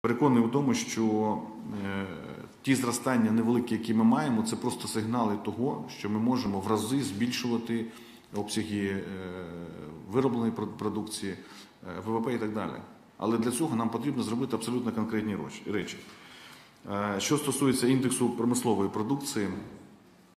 Переконаний у тому, що е, ті зростання невеликі, які ми маємо, це просто сигнали того, що ми можемо в рази збільшувати обсяги е, виробленої продукції, е, ВВП і так далі. Але для цього нам потрібно зробити абсолютно конкретні речі. Що стосується індексу промислової продукції,